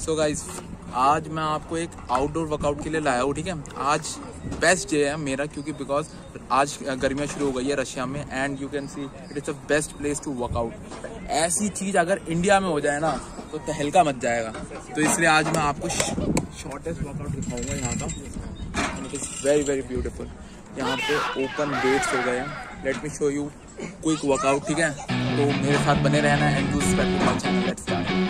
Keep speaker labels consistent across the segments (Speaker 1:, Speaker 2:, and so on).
Speaker 1: So guys आज मैं आपको एक आउटडोर वर्कआउट के लिए लाया हूँ, ठीक है? आज बेस्ट डे है मेरा, क्योंकि बिकॉज़ आज गर्मियाँ शुरू हो गई है रशिया में and you can see it is the best place to workout ऐसी चीज़ अगर इंडिया में हो जाए ना तो तहलका मच जाएगा। तो इसलिए आज मैं आपको शॉर्टेस्ट वर्कआउट दिखाऊँगा यहाँ का। It is very very beautiful यहाँ पे ओपन वेट्स हो गए हैं। Let me show you quick workout ठीक है? तो मेरे साथ बने रहना and to respect my channel let's start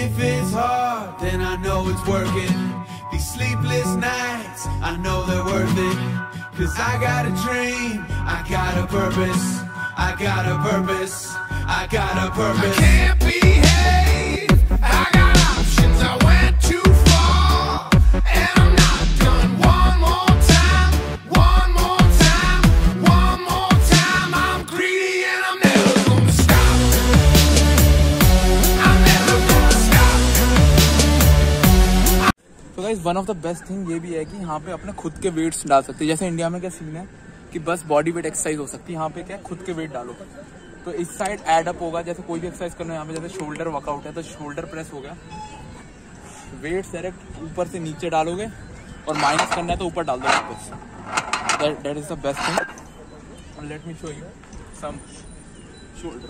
Speaker 2: If it's hard, then I know it's working. These sleepless nights, I know they're worth it. Cause I got a dream, I got a purpose. I got a purpose, I got a purpose. I can't behave,
Speaker 1: guys one of the best thing ये भी है कि यहाँ पे अपने खुद के weights डाल सकते हैं। जैसे इंडिया में क्या सीन है कि बस बॉडी वेट एक्सरसाइज हो सकती है। यहाँ पे क्या खुद के वेट डालो। तो इस साइड एड अप होगा। जैसे कोई भी एक्सरसाइज करना यहाँ पे जैसे शोल्डर वर्कआउट है तो शोल्डर प्रेस हो गया। वेट डायरेक्ट ऊपर से नीचे डालोगे और माइनस करना है तो ऊपर डाल दो वापस। That is the best thing let me show you some shoulder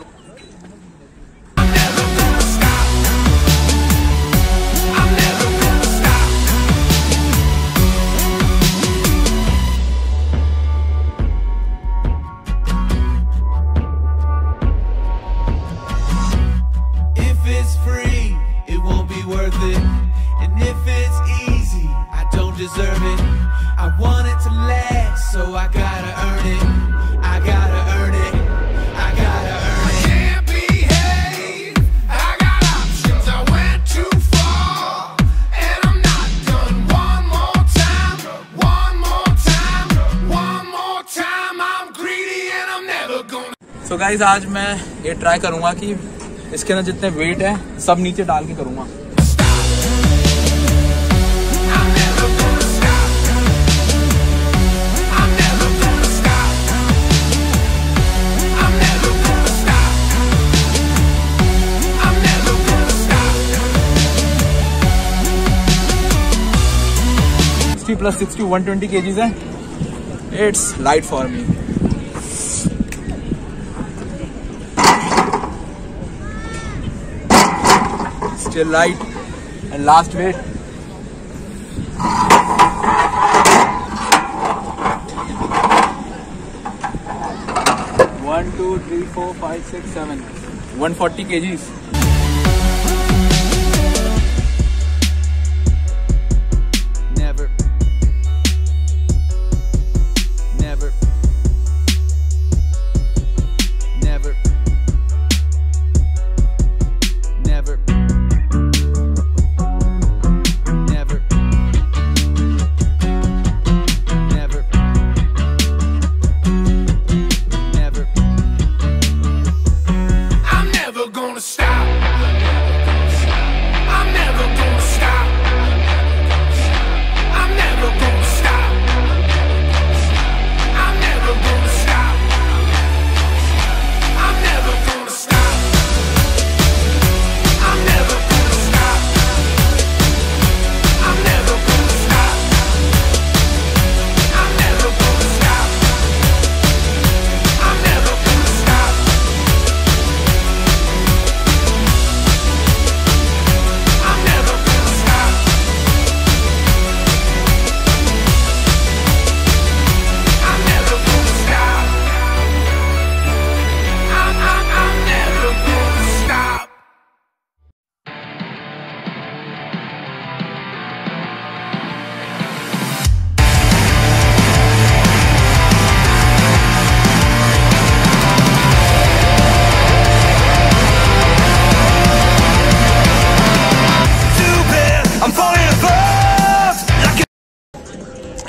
Speaker 1: so so guys आज मैं ये ट्राई करूँगा कि इसके अंदर जितने वेट है सब नीचे डाल के करूँगा। 60 प्लस 60 120 केजीज है. It's light for me still light and last weight one two three four five six seven one forty KGs
Speaker 2: Never.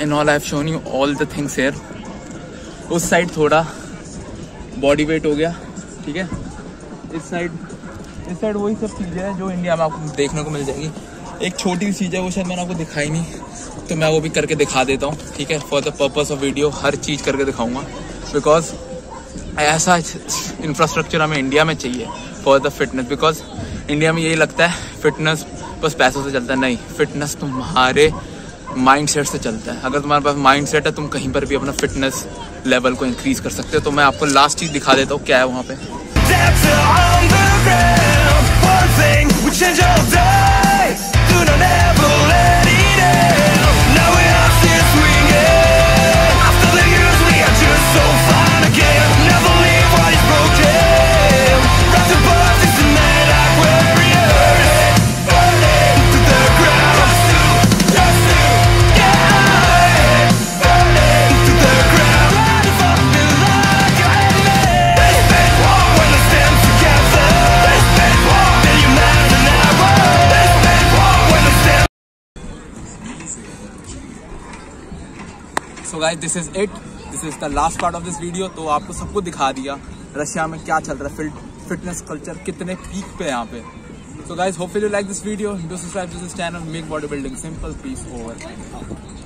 Speaker 1: In all have shown you all the things here उस side थोड़ा body weight हो गया, ठीक है? इस side इस side वही सब चीज़ें हैं जो इंडिया में आपको देखने को मिल जाएगी। एक छोटी सी चीज़ है, वो शायद मैंने आपको दिखाई नहीं तो मैं वो भी करके दिखा देता हूँ, ठीक है? For the purpose of video हर चीज़ करके दिखाऊँगा। बिकॉज़ ऐसा इंफ्रास्ट्रक्चर हमें इंडिया में चाहिए for the fitness because India में यही लगता है फिटनेस बस पैसों से चलता है। नहीं फिटनेस तुम्हारे माइंड सेट से चलता है। अगर तुम्हारे पास माइंड सेट है, तुम कहीं पर भी अपना फिटनेस लेवल को इंक्रीज कर सकते हो। तो मैं आपको लास्ट चीज़ दिखा देता हूँ, क्या है वहाँ पे। So guys this is it this is the last part of this video तो आपको सबको दिखा दिया रशिया में क्या चल रहा है फिटनेस कल्चर कितने पीक पे यहाँ पे। So guys hope you like this video do subscribe this channel make body building simple peace over